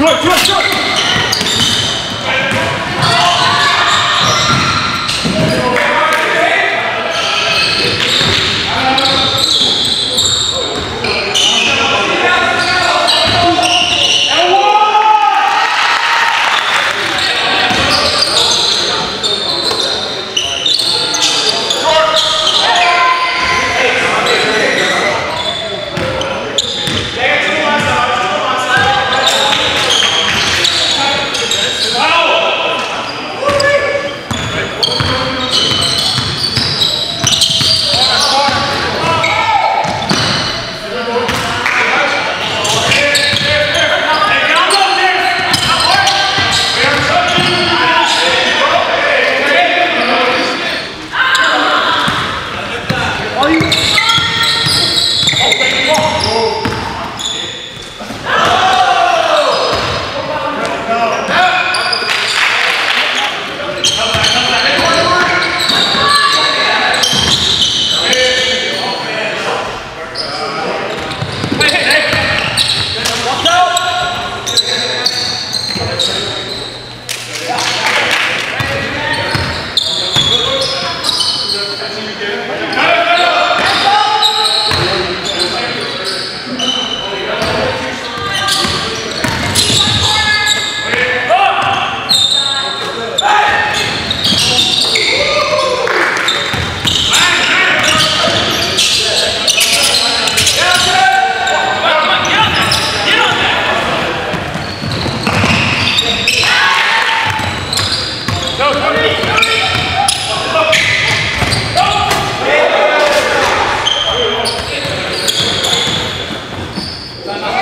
媳妇媳 Oh,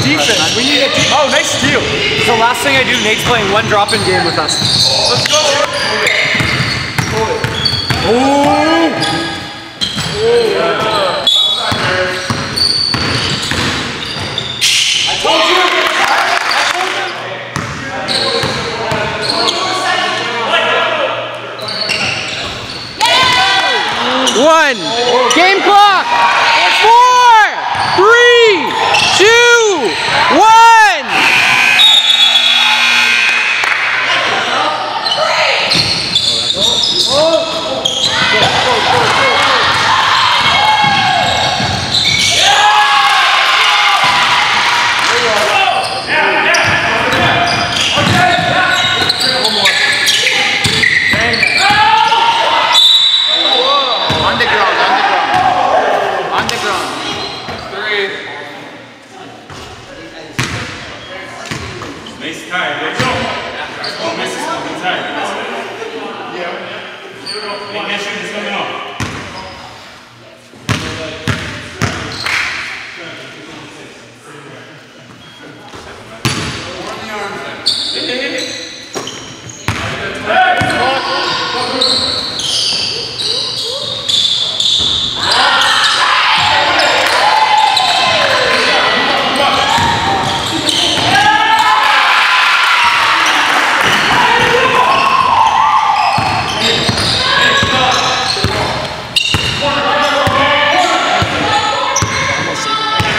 defense. We need a defense. Oh, nice steal. It's the last thing I do. Nate's playing one drop-in game with us. Let's go. Oh. I told you. One. Game clock. Time, let's go. One time. Yeah.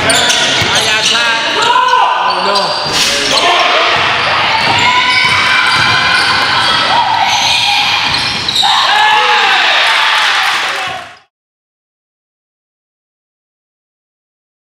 It.